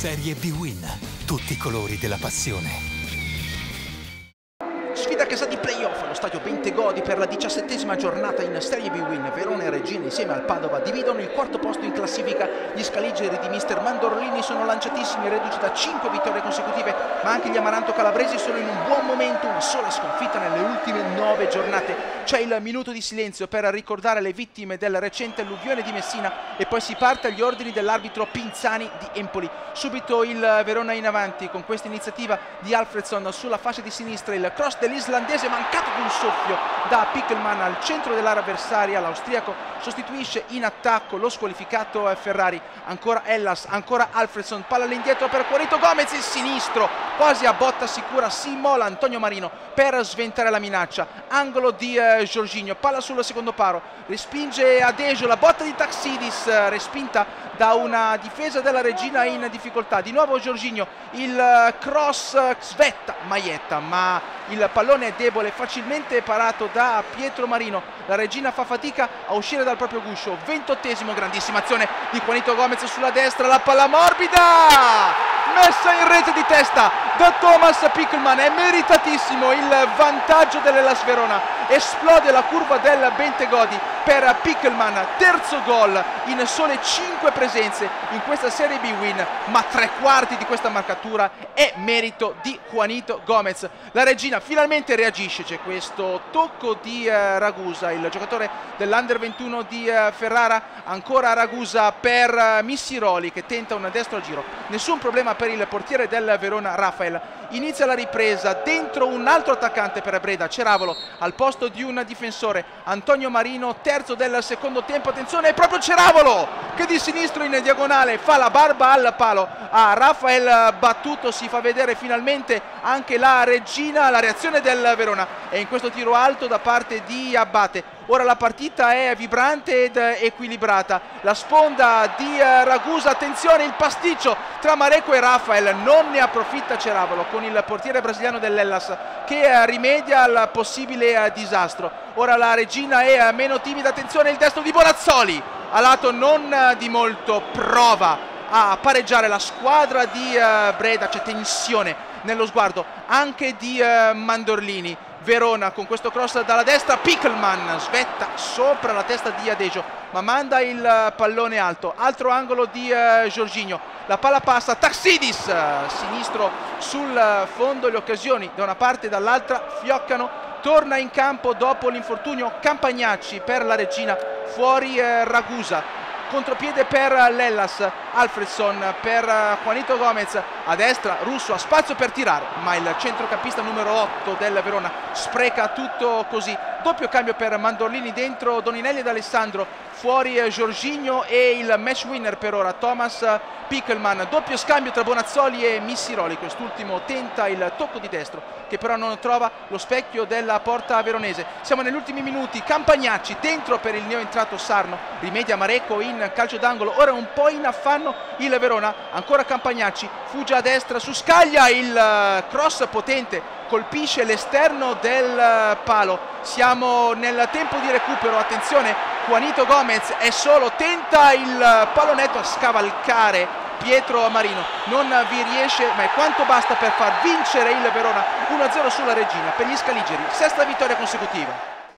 Serie B-Win. Tutti i colori della passione. Sfida che sa di playoff allo stadio Bentegodi per la diciassettesima giornata in Serie B-Win. Verona e Regina insieme al Padova dividono il quarto posto in classifica. Gli scaligeri di mister Mandorlini sono lanciatissimi, reduci da 5 vittorie consecutive, ma anche gli Amaranto Calabresi sono in un buon momento, una sola sconfitta nelle ultime 9 giornate. C'è il minuto di silenzio per ricordare le vittime del recente alluvione di Messina e poi si parte agli ordini dell'arbitro Pinzani di Empoli. Subito il Verona in avanti con questa iniziativa di Alfredson sulla fascia di sinistra, il cross dell'islandese mancato di un soffio da Pickelman al centro dell'area avversaria, l'austriaco sostituisce in attacco lo squalificato Ferrari, ancora Ellas, ancora Alfredson, palla all'indietro per Quarito Gomez, il sinistro, quasi a botta sicura, si mola Antonio Marino per sventare la minaccia, angolo di eh, Giorginio, palla sul secondo paro, respinge Adejo, la botta di Taxidis, eh, respinta da una difesa della regina in difficoltà, di nuovo Giorginio, il eh, cross svetta Maietta, ma il pallone è debole, facilmente parato da Pietro Marino, la regina fa fatica a uscire dal proprio guscio, ventottesimo, grandissima azione di Juanito Gomez sulla destra, la palla morbida! messa in rete di testa da Thomas Pickelman. È meritatissimo il vantaggio dell'Elas Verona. Esplode la curva del Bentegodi per Pickelman. Terzo gol in sole 5 presenze in questa Serie B win ma tre quarti di questa marcatura è merito di Juanito Gomez. La regina finalmente reagisce c'è questo tocco di eh, Ragusa il giocatore dell'Under 21 di eh, Ferrara ancora Ragusa per eh, Missiroli che tenta un destro al giro. Nessun problema per il portiere del Verona Rafael. Inizia la ripresa dentro un altro attaccante per Breda, Ceravolo al posto di un difensore, Antonio Marino, terzo del secondo tempo, attenzione è proprio Ceravolo che di sinistro in diagonale fa la barba al palo a Rafael Battuto, si fa vedere finalmente anche la regina, la reazione del Verona e in questo tiro alto da parte di Abate Ora la partita è vibrante ed equilibrata. La sponda di Ragusa, attenzione il pasticcio tra Mareco e Rafael, non ne approfitta Ceravolo con il portiere brasiliano dell'Ellas che rimedia al possibile disastro. Ora la regina è meno timida, attenzione il destro di Bonazzoli, a lato non di molto, prova a pareggiare la squadra di Breda, c'è tensione nello sguardo anche di Mandorlini. Verona con questo cross dalla destra, Pickelman svetta sopra la testa di Adejo ma manda il pallone alto, altro angolo di uh, Giorginio, la palla passa, Taxidis, sinistro sul fondo, le occasioni da una parte e dall'altra fioccano, torna in campo dopo l'infortunio Campagnacci per la regina, fuori uh, Ragusa, contropiede per l'Ellas, Alfredson per Juanito Gomez, a destra Russo ha spazio per tirare, ma il centrocampista numero 8 del Verona spreca tutto così. Doppio cambio per Mandorlini dentro Doninelli ed Alessandro, fuori Giorginio e il match winner per ora Thomas Pickelman. Doppio scambio tra Bonazzoli e Missiroli, quest'ultimo tenta il tocco di destro che però non trova lo specchio della porta veronese. Siamo negli ultimi minuti, Campagnacci dentro per il neoentrato Sarno, rimedia Marecco in calcio d'angolo, ora un po' in affanno il Verona, ancora Campagnacci, fugge a destra su Scaglia, il eh, cross potente colpisce l'esterno del eh, palo, siamo nel tempo di recupero, attenzione, Juanito Gomez è solo, tenta il eh, pallonetto a scavalcare Pietro Marino non vi riesce ma è quanto basta per far vincere il Verona 1-0 sulla Regina per gli Scaligeri sesta vittoria consecutiva